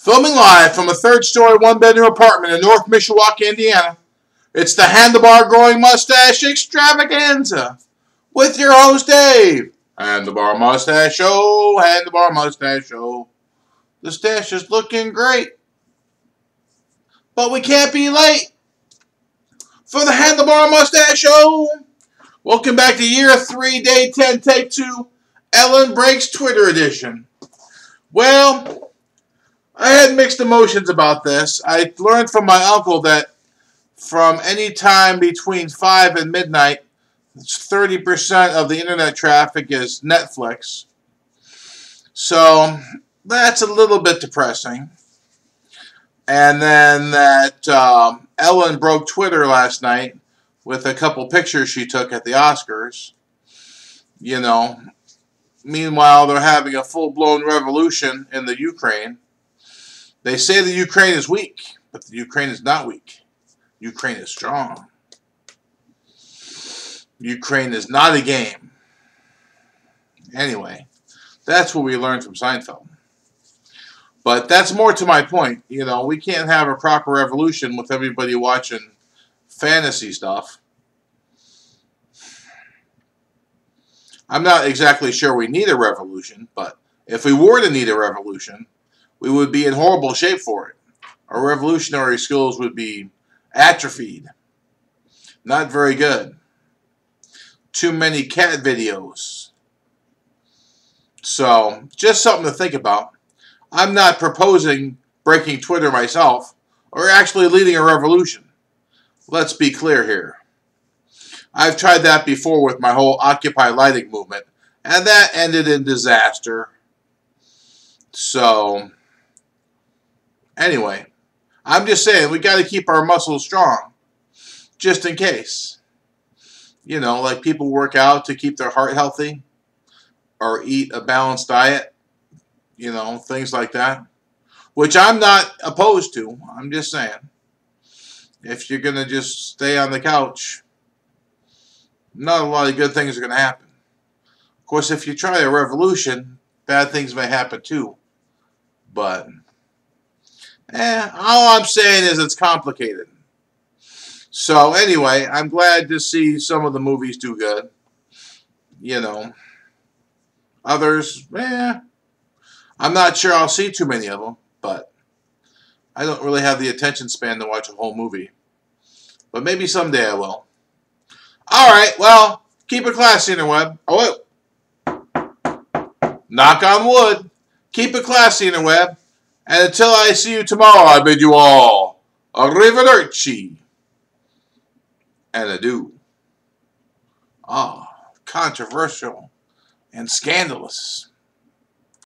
Filming live from a third story one bedroom apartment in North Mishawaka, Indiana, it's the Handlebar Growing Mustache Extravaganza with your host Dave. Handlebar Mustache Show, Handlebar Mustache Show. The stash is looking great, but we can't be late for the Handlebar Mustache Show. Welcome back to year three, day 10, take two, Ellen Breaks Twitter edition. Well, had mixed emotions about this. I learned from my uncle that from any time between 5 and midnight, 30% of the internet traffic is Netflix. So that's a little bit depressing. And then that um, Ellen broke Twitter last night with a couple pictures she took at the Oscars. You know, meanwhile, they're having a full blown revolution in the Ukraine. They say the Ukraine is weak, but the Ukraine is not weak. Ukraine is strong. Ukraine is not a game. Anyway, that's what we learned from Seinfeld. But that's more to my point. You know, we can't have a proper revolution with everybody watching fantasy stuff. I'm not exactly sure we need a revolution, but if we were to need a revolution, we would be in horrible shape for it. Our revolutionary skills would be atrophied. Not very good. Too many cat videos. So, just something to think about. I'm not proposing breaking Twitter myself or actually leading a revolution. Let's be clear here. I've tried that before with my whole Occupy Lighting movement, and that ended in disaster. So, Anyway, I'm just saying we got to keep our muscles strong, just in case. You know, like people work out to keep their heart healthy, or eat a balanced diet. You know, things like that, which I'm not opposed to. I'm just saying, if you're gonna just stay on the couch, not a lot of good things are gonna happen. Of course, if you try a revolution, bad things may happen too. But Eh, all I'm saying is it's complicated. So anyway, I'm glad to see some of the movies do good. You know, others, eh, I'm not sure I'll see too many of them, but I don't really have the attention span to watch a whole movie. But maybe someday I will. All right, well, keep it classy, interweb. Oh, wait. Knock on wood. Keep it classy, interweb. And until I see you tomorrow, I bid you all arrivederci and adieu. Ah, controversial and scandalous.